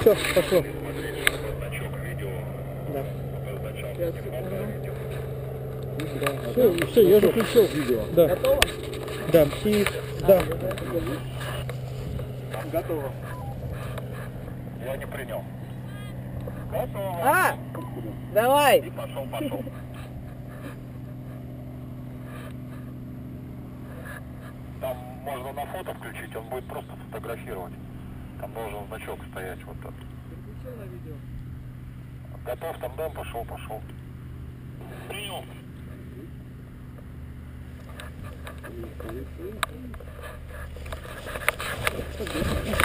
Все, пошло. Да. Все, все, я же включил видео. Да. Готово? Да. И да. Готово. Я не принял. Готово. А! Давай! И пошел, пошел. Там можно на фото включить, он будет просто фотографировать. Там должен значок стоять вот так. Готов, там дам, пошел, пошел. Принял. Нормально.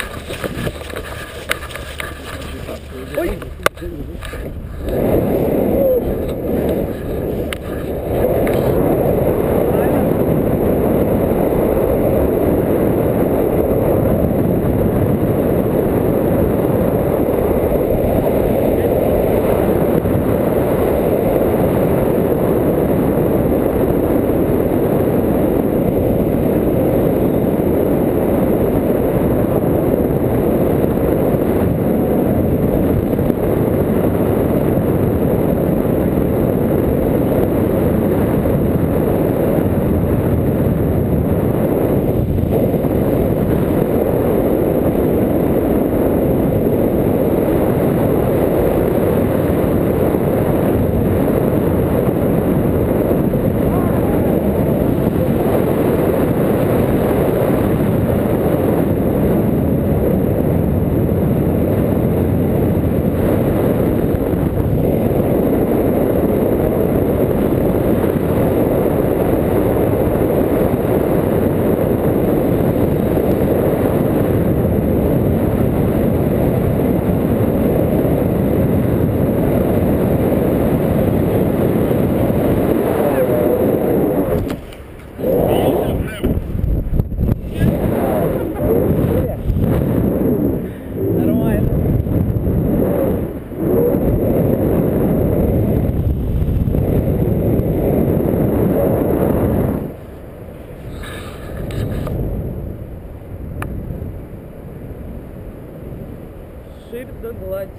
Да гладь.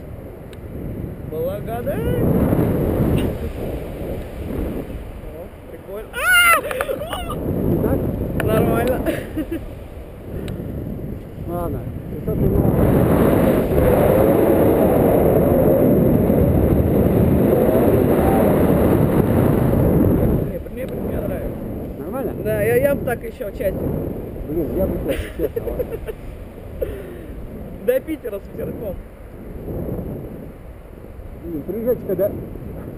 Благодарю. О, прикольно. А! Нормально. Ладно. Высоту надо. Да, я, я бы так еще часть. Блин, я бы тоже, честно. До Питера с ветерком. Приезжайте, когда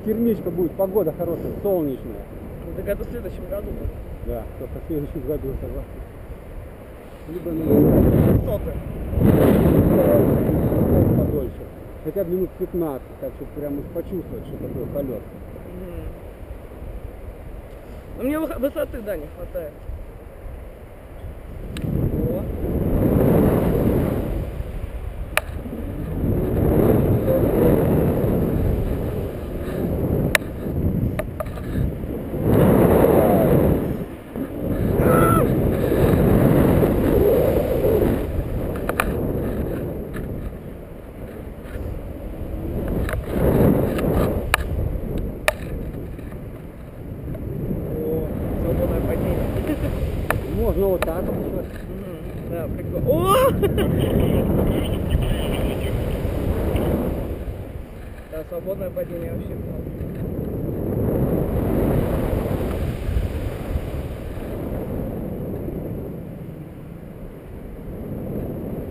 термичка будет, погода хорошая, солнечная. Ну, так это в следующем году будет. Да, только в следующем году, согласен. Либо на Соты. подольше. Хотя бы минут 15, так чтобы прям почувствовать, что такое полет. Мгм. Но мне вы- высоты, да, не хватает. О, свободное падение. Вот еще. Да, прикольно. О! Да, свободное падение вообще.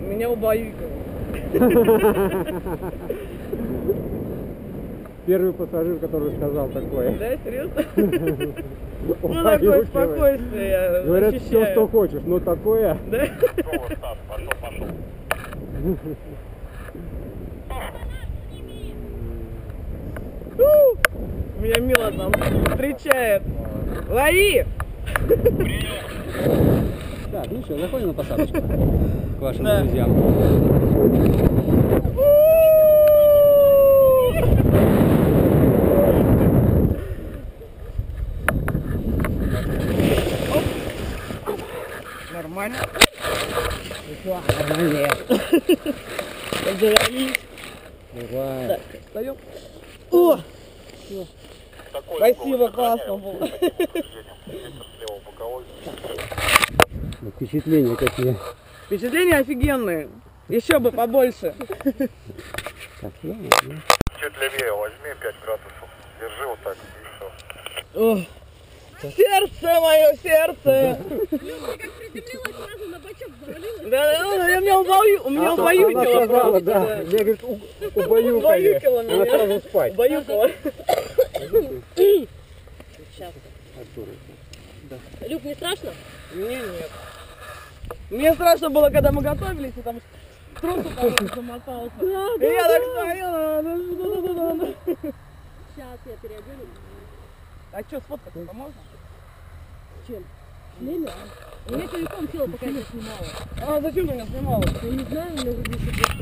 Меня убаюкало. Первый пассажир, который сказал такое. Да, серьезно? Ну, такое Убаюкивает. спокойствие я Говорят, все, что хочешь, но такое. Да? Пошел, пошел. У! Меня Мила там встречает. Лови! Так, ну что, заходим на посадочку к вашим Да. друзьям. Нормально. Нормально. Поджарились. Давай. Так, встаем. О, Такой спасибо, классно было. Ну, Впечатления какие. Впечатления офигенные. Еще бы побольше. Так, я, я. Чуть левее возьми 5 градусов. Держи вот так и все. О, сердце мое, сердце. Да, да, да, я меня убою, у меня Она убаюкало сказала, просто. да. да. Мне говорит, убаюкали. Убаюкала Она сразу спать. Убаюкало. Артур. Люк, не страшно? Мне нет. Мне страшно было, когда мы готовились, и там трос там замотался. И я так стояла. Сейчас я переодену. А что, сфоткаться можно? Чем? Шлеме? У меня телефон сел, пока я тебя снимала. А зачем ты меня снимала? Я не знаю, у меня еще